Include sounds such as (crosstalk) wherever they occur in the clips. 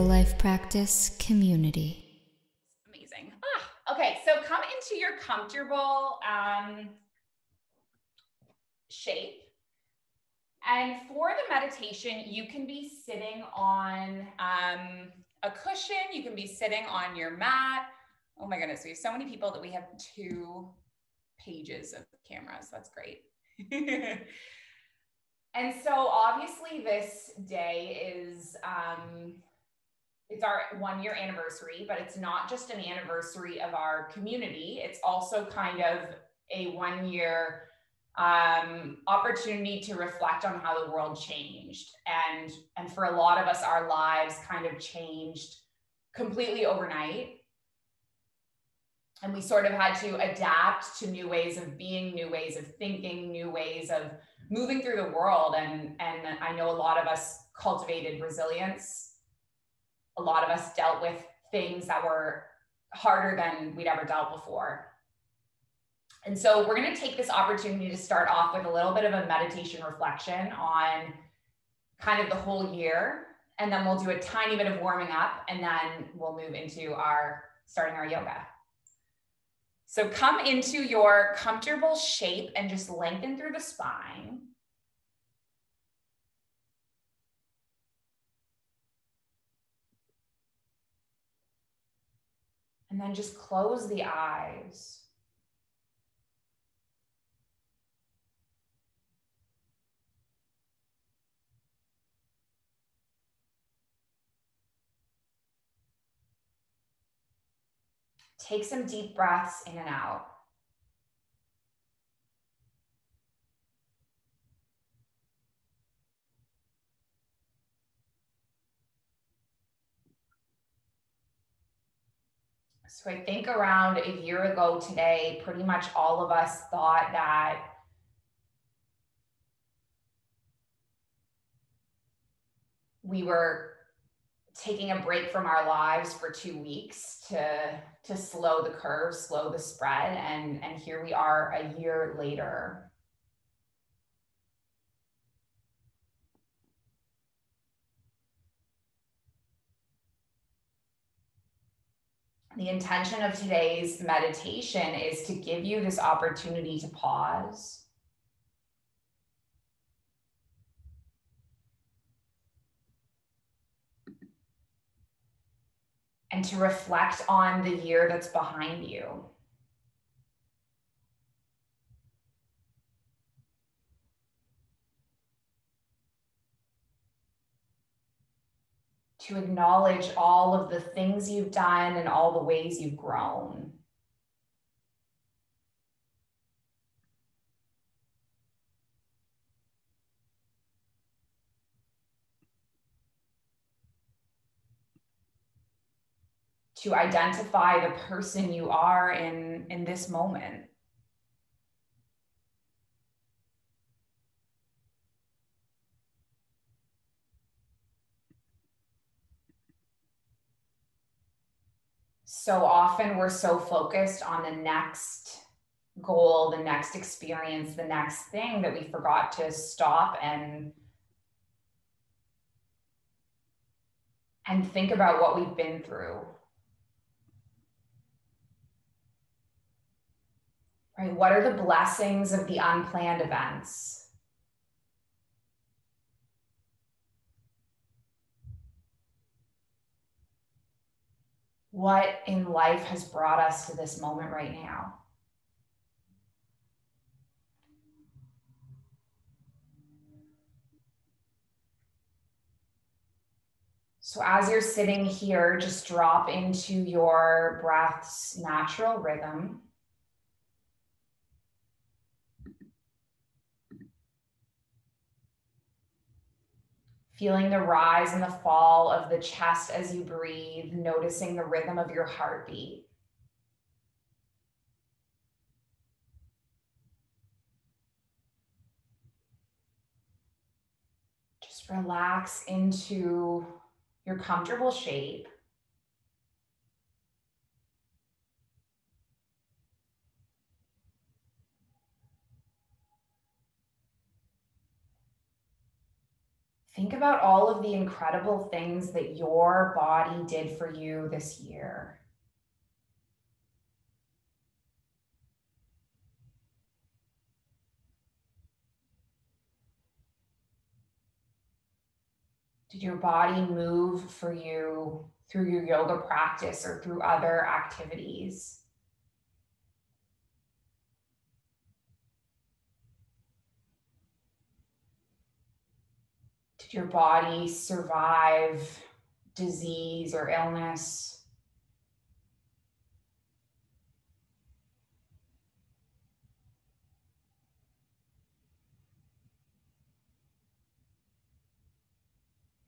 Life Practice community. Amazing. Ah, okay, so come into your comfortable um, shape. And for the meditation, you can be sitting on um, a cushion, you can be sitting on your mat. Oh my goodness, we have so many people that we have two pages of cameras. That's great. (laughs) and so obviously this day is um, it's our one year anniversary, but it's not just an anniversary of our community. It's also kind of a one year um, opportunity to reflect on how the world changed. And, and for a lot of us, our lives kind of changed completely overnight. And we sort of had to adapt to new ways of being, new ways of thinking, new ways of moving through the world. And, and I know a lot of us cultivated resilience. A lot of us dealt with things that were harder than we'd ever dealt before. And so we're going to take this opportunity to start off with a little bit of a meditation reflection on kind of the whole year. And then we'll do a tiny bit of warming up and then we'll move into our starting our yoga. So come into your comfortable shape and just lengthen through the spine. And then just close the eyes. Take some deep breaths in and out. So I think around a year ago today, pretty much all of us thought that we were taking a break from our lives for two weeks to to slow the curve slow the spread. And and here we are a year later the intention of today's meditation is to give you this opportunity to pause and to reflect on the year that's behind you. To acknowledge all of the things you've done and all the ways you've grown. to identify the person you are in in this moment so often we're so focused on the next goal, the next experience, the next thing that we forgot to stop and and think about what we've been through. right? What are the blessings of the unplanned events? What in life has brought us to this moment right now? So, as you're sitting here, just drop into your breath's natural rhythm. Feeling the rise and the fall of the chest as you breathe, noticing the rhythm of your heartbeat. Just relax into your comfortable shape. Think about all of the incredible things that your body did for you this year. Did your body move for you through your yoga practice or through other activities? Your body survive disease or illness?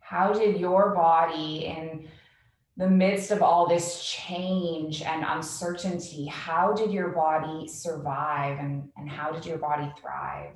How did your body, in the midst of all this change and uncertainty, how did your body survive and, and how did your body thrive?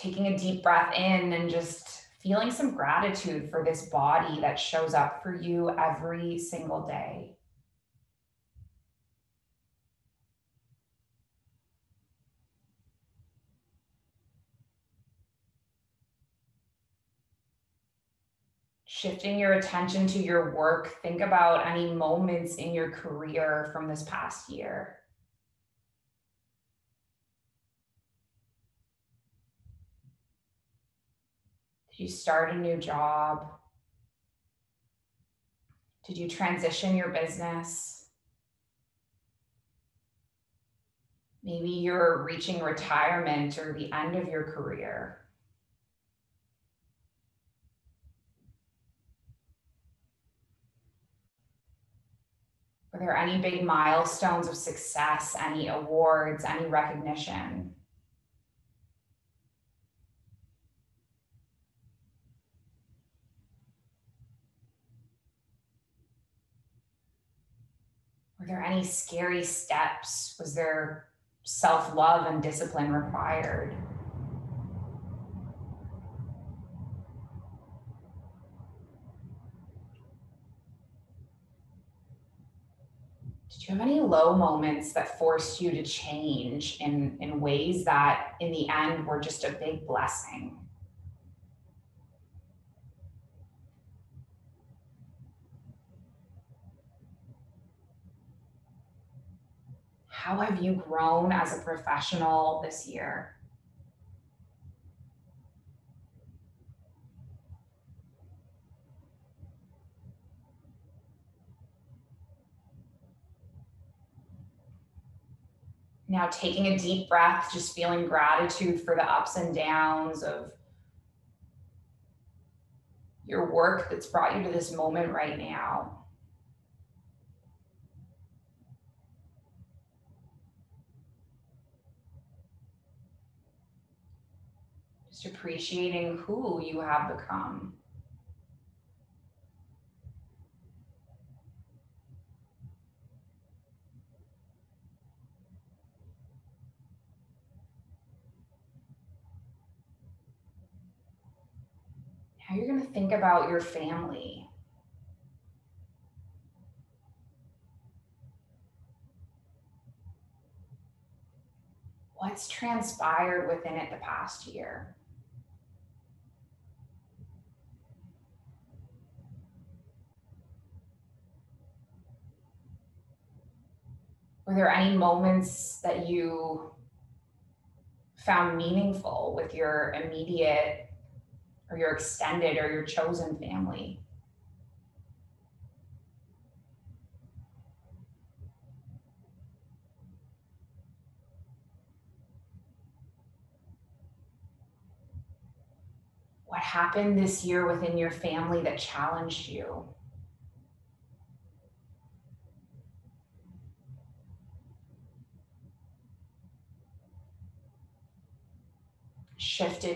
Taking a deep breath in and just feeling some gratitude for this body that shows up for you every single day. Shifting your attention to your work, think about any moments in your career from this past year. You start a new job? Did you transition your business? Maybe you're reaching retirement or the end of your career. Were there any big milestones of success, any awards, any recognition? There any scary steps? Was there self love and discipline required? Did you have any low moments that forced you to change in, in ways that, in the end, were just a big blessing? How have you grown as a professional this year? Now, taking a deep breath, just feeling gratitude for the ups and downs of your work that's brought you to this moment right now. Just appreciating who you have become. Now you're going to think about your family. What's transpired within it the past year? Were there any moments that you found meaningful with your immediate or your extended or your chosen family? What happened this year within your family that challenged you?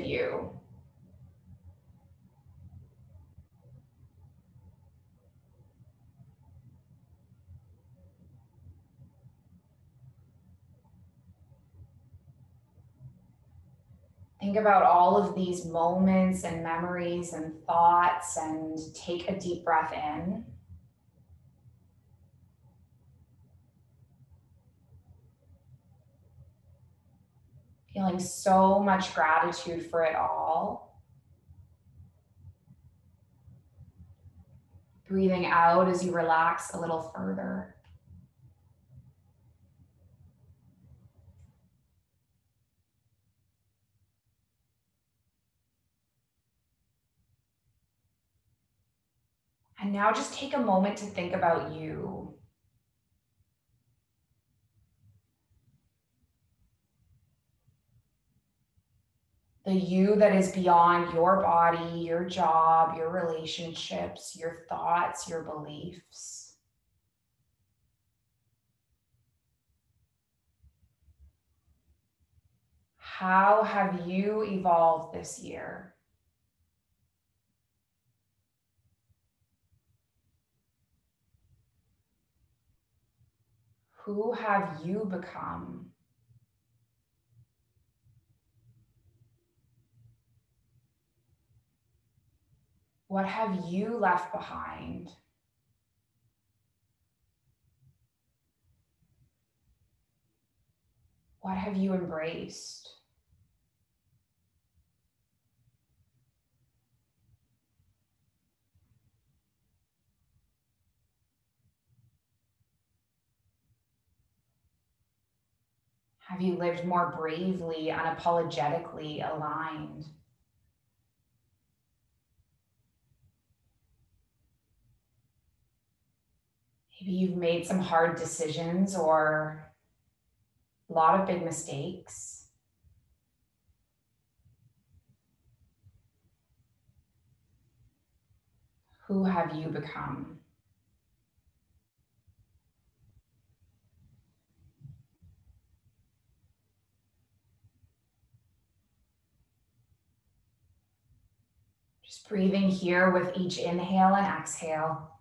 You? Think about all of these moments and memories and thoughts and take a deep breath in. Feeling so much gratitude for it all. Breathing out as you relax a little further. And now just take a moment to think about you. The you that is beyond your body, your job, your relationships, your thoughts, your beliefs. How have you evolved this year? Who have you become? What have you left behind? What have you embraced? Have you lived more bravely, unapologetically aligned? Maybe you've made some hard decisions or a lot of big mistakes. Who have you become? Just breathing here with each inhale and exhale.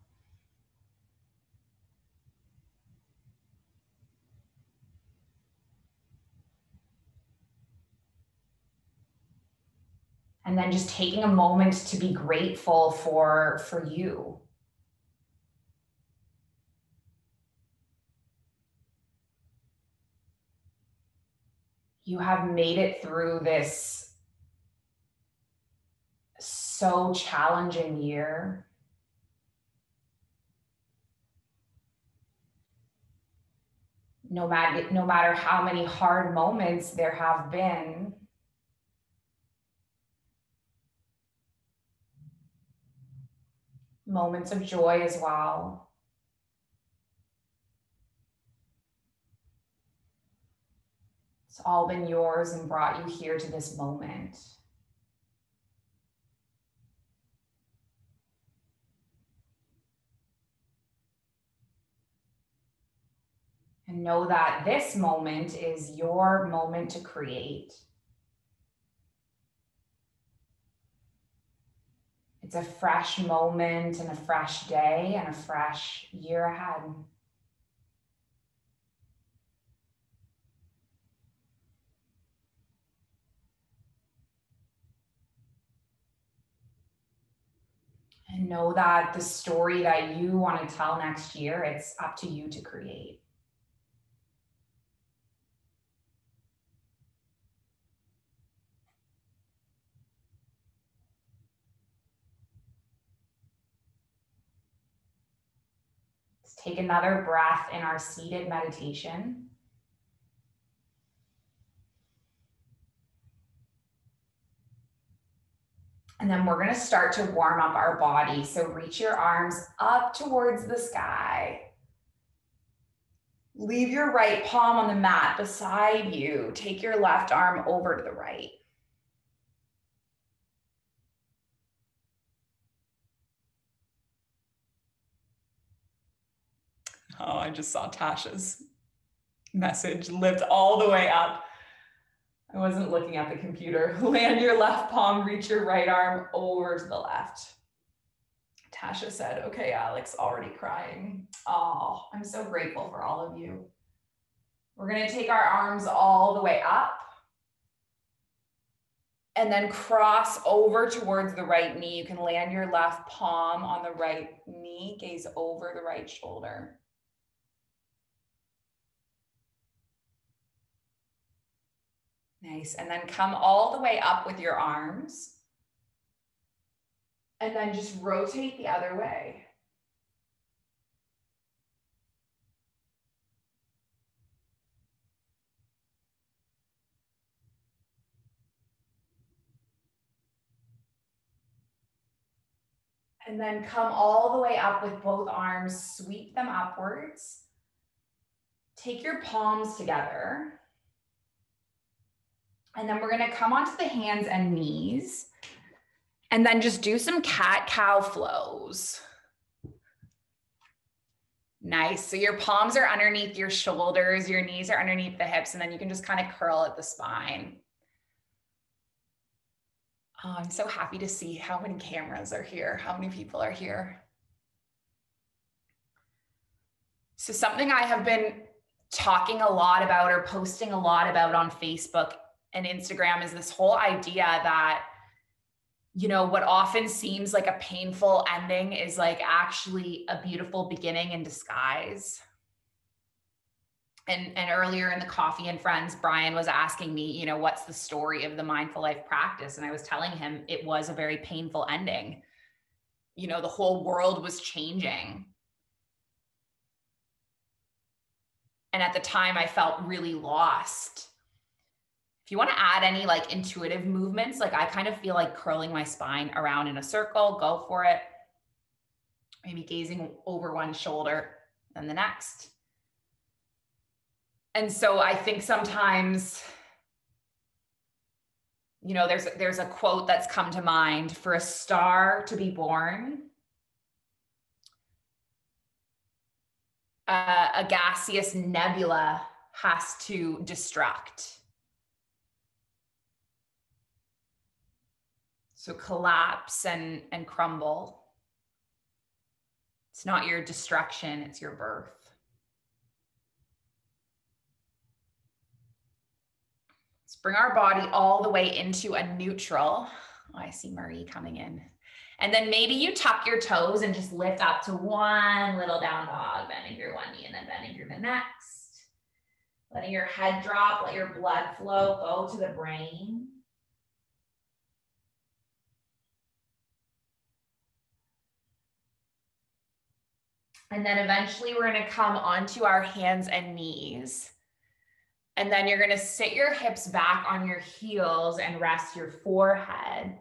And then just taking a moment to be grateful for for you. You have made it through this so challenging year. No matter no matter how many hard moments there have been moments of joy as well. It's all been yours and brought you here to this moment. And know that this moment is your moment to create. It's a fresh moment and a fresh day and a fresh year ahead. And know that the story that you want to tell next year, it's up to you to create. Take another breath in our seated meditation. And then we're going to start to warm up our body. So reach your arms up towards the sky. Leave your right palm on the mat beside you. Take your left arm over to the right. Oh, I just saw Tasha's message lived all the way up. I wasn't looking at the computer. (laughs) Land your left palm, reach your right arm over to the left. Tasha said, okay, Alex, already crying. Oh, I'm so grateful for all of you. We're going to take our arms all the way up and then cross over towards the right knee. You can land your left palm on the right knee, gaze over the right shoulder. Nice. And then come all the way up with your arms. And then just rotate the other way. And then come all the way up with both arms, sweep them upwards. Take your palms together. And then we're gonna come onto the hands and knees. And then just do some cat cow flows. Nice. So your palms are underneath your shoulders, your knees are underneath the hips, and then you can just kind of curl at the spine. Oh, I'm so happy to see how many cameras are here, how many people are here. So, something I have been talking a lot about or posting a lot about on Facebook and Instagram is this whole idea that, you know, what often seems like a painful ending is like actually a beautiful beginning in disguise. And and earlier in the coffee and friends brian was asking me you know what's the story of the mindful life practice? And i was telling him it was a very painful ending. You know the whole world was changing. And at the time i felt really lost if you want to add any like intuitive movements like i kind of feel like curling my spine around in a circle go for it. Maybe gazing over one shoulder then the next. And so I think sometimes you know there's there's a quote that's come to mind for a star to be born uh, a gaseous nebula has to destruct so collapse and and crumble it's not your destruction it's your birth let's bring our body all the way into a neutral. Oh, I see Marie coming in. And then maybe you tuck your toes and just lift up to one little down dog, bending through one knee and then bending through the next. Letting your head drop, let your blood flow go to the brain. And then eventually we're going to come onto our hands and knees. And then you're going to sit your hips back on your heels and rest your forehead.